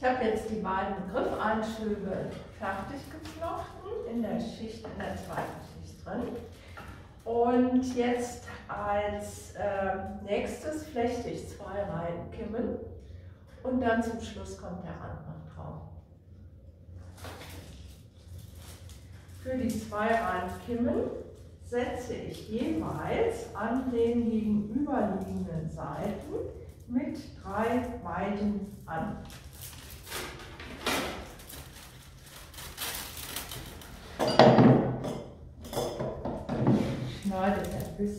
Ich habe jetzt die beiden Griffeinschübe fertig geflochten in der Schicht, in der zweiten Schicht drin. Und jetzt als äh, nächstes flechte ich zwei Reihen Kimmen und dann zum Schluss kommt der Andrang drauf. Für die zwei Reihen Kimmen setze ich jeweils an den gegenüberliegenden Seiten mit drei Weiden an.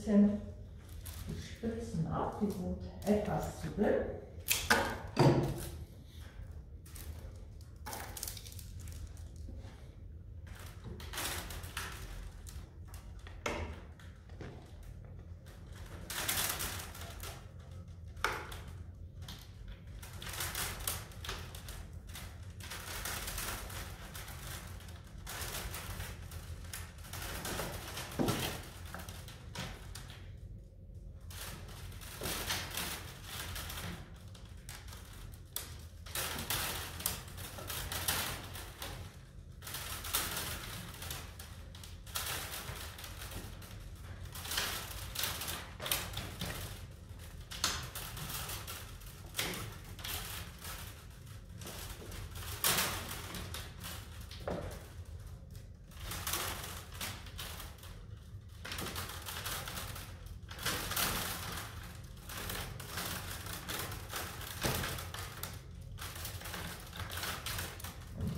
Bisschen Spitzen ab, die sind etwas zu dünn.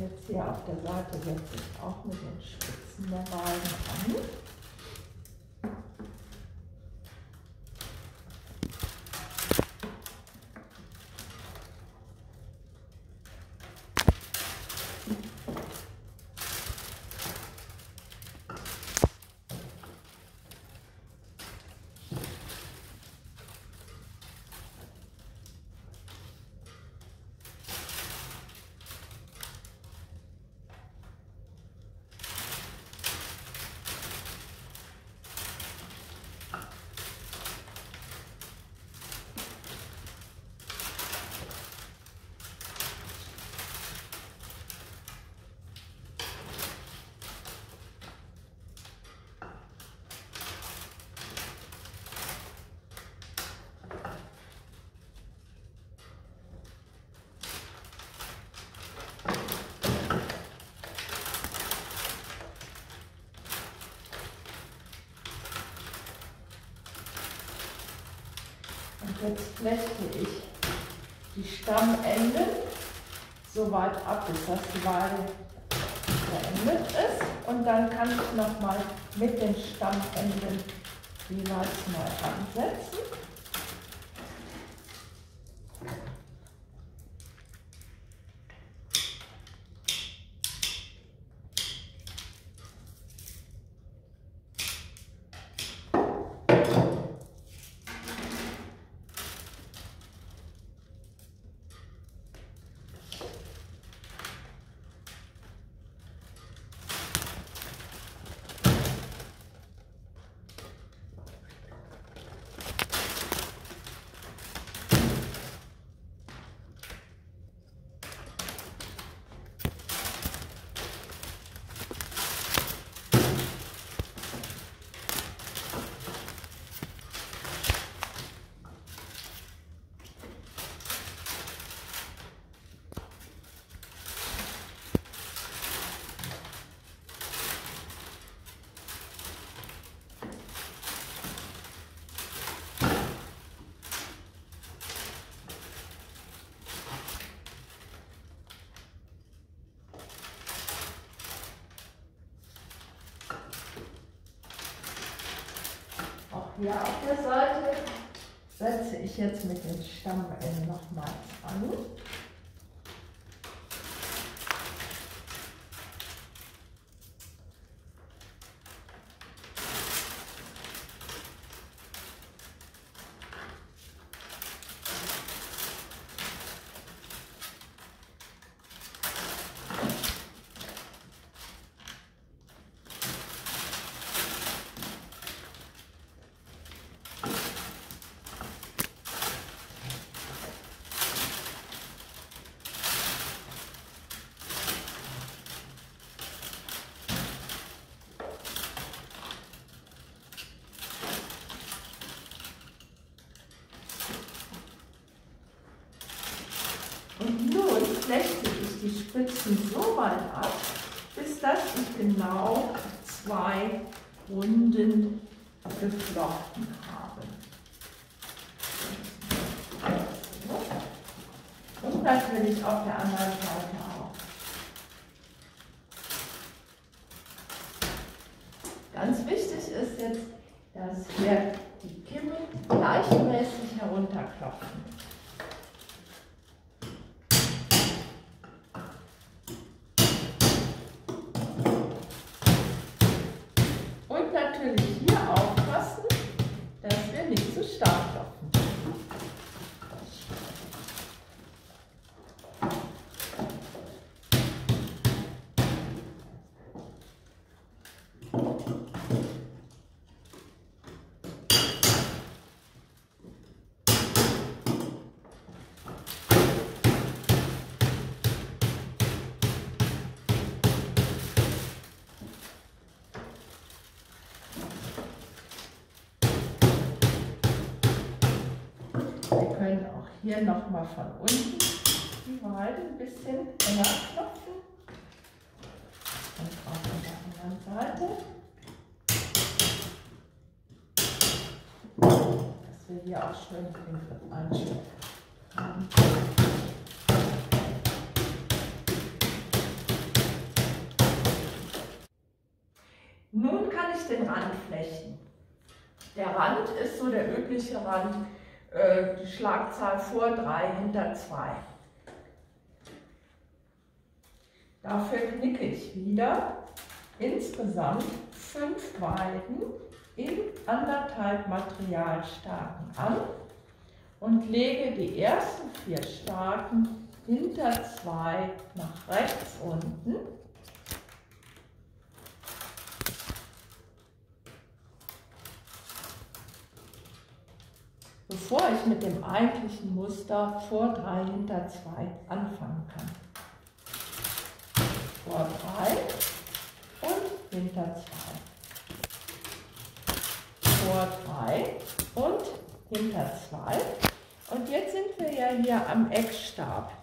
jetzt hier auf der Seite setze ich auch mit den Spitzen der Beine an. Jetzt flechte ich die Stammenden so weit ab, bis das die Waage beendet ist. Und dann kann ich nochmal mit den Stammenden jeweils neu ansetzen. Hier auf der Seite setze ich jetzt mit den Stammenden nochmals an. Ab, bis dass ich genau zwei Runden geflochten habe. Und natürlich auf der anderen Seite auch. Ganz wichtig ist jetzt, dass wir die Kimme gleichmäßig herunterklopfen. Hier nochmal von unten die Weide ein bisschen enger klopfen. Und von der anderen Seite. Dass wir hier auch schön den Griff anschauen. Nun kann ich den Rand flechten. Der Rand ist so der übliche Rand, äh, die Schlagzahl vor 3 hinter 2. Dafür knicke ich wieder insgesamt 5 Weiden in anderthalb Materialstarken an und lege die ersten vier Starken hinter 2 nach rechts unten bevor ich mit dem eigentlichen Muster vor 3 hinter 2 anfangen kann. Vor 3 und hinter 2. Vor 3 und hinter 2. Und jetzt sind wir ja hier am Eckstab.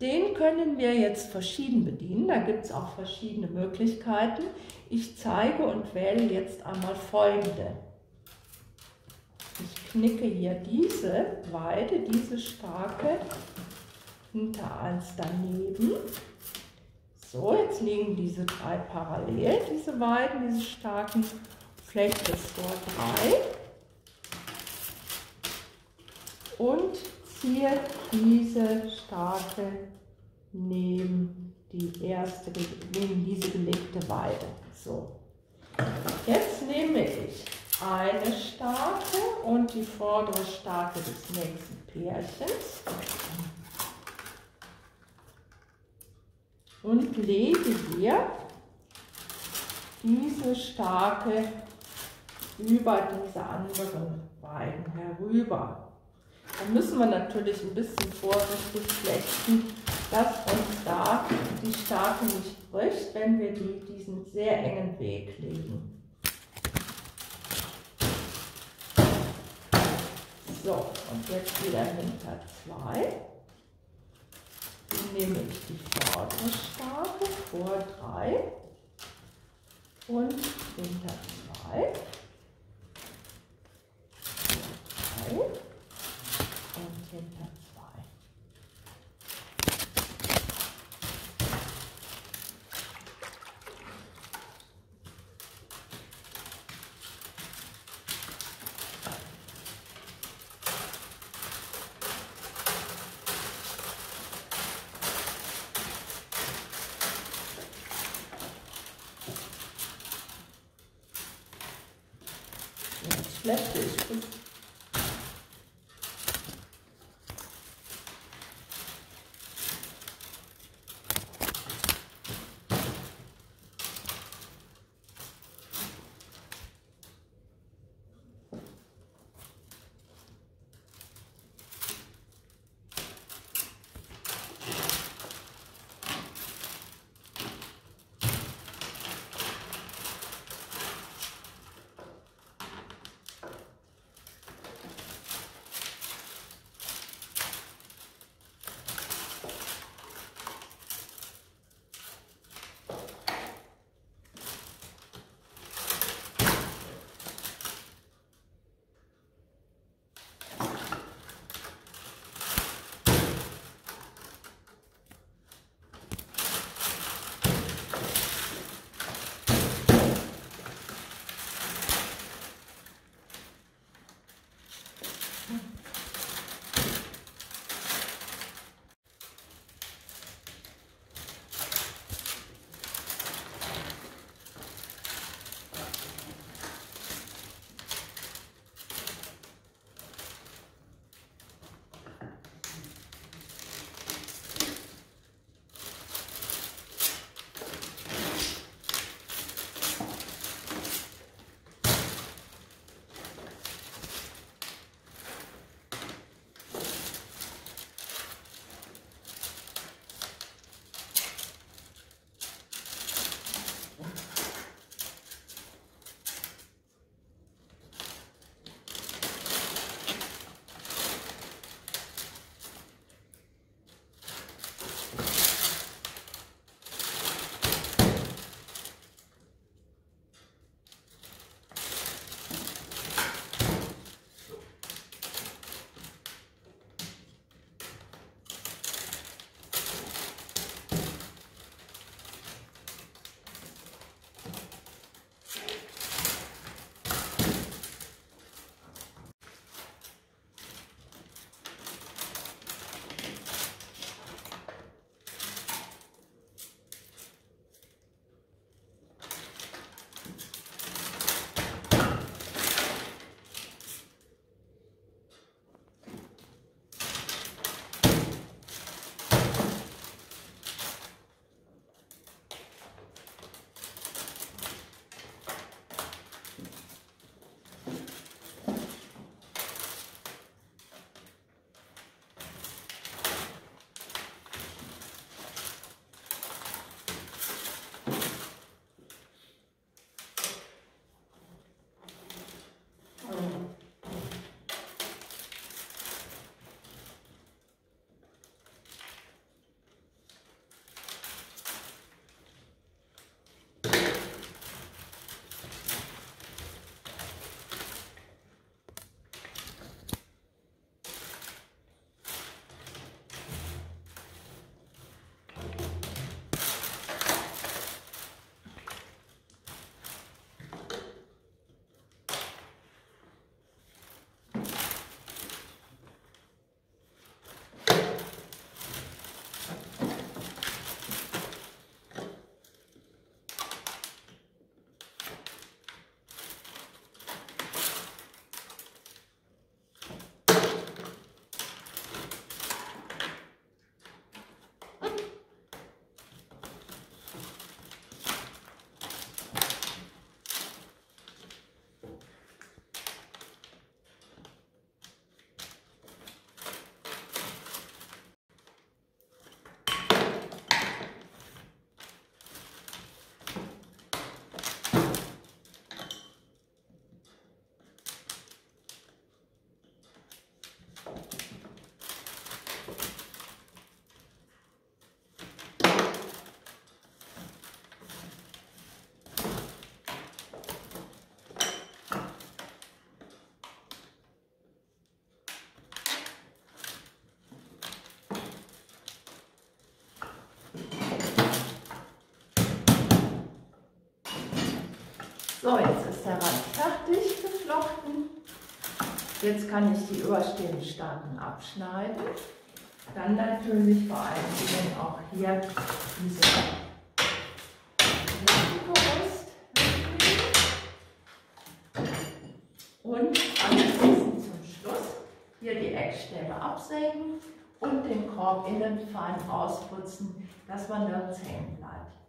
Den können wir jetzt verschieden bedienen. Da gibt es auch verschiedene Möglichkeiten. Ich zeige und wähle jetzt einmal folgende. Knicke hier. Diese Weide, diese starke, hinter eins daneben. So, jetzt liegen diese drei parallel, diese Weiden, diese starken, flechte es vor drei. Und ziehe diese starke neben die erste, neben diese gelegte Weide. So, jetzt nehme ich eine Starke und die vordere Starke des nächsten Pärchens. Und lege hier diese Starke über diese anderen beiden herüber. Da müssen wir natürlich ein bisschen vorsichtig flechten, dass uns da die Starke nicht bricht, wenn wir die diesen sehr engen Weg legen. So, und jetzt wieder hinter 2. Dann nehme ich die vordere Starke vor 3 und hinter 2. 3 und hinter 2. Fläche ist So, jetzt ist der Rand fertig geflochten. Jetzt kann ich die überstehenden Staaten abschneiden. Dann natürlich vor allen Dingen auch hier diese Gerüst Und anschließend zum Schluss hier die Eckstäbe absägen und den Korb innen fein ausputzen, dass man nirgends hängen bleibt.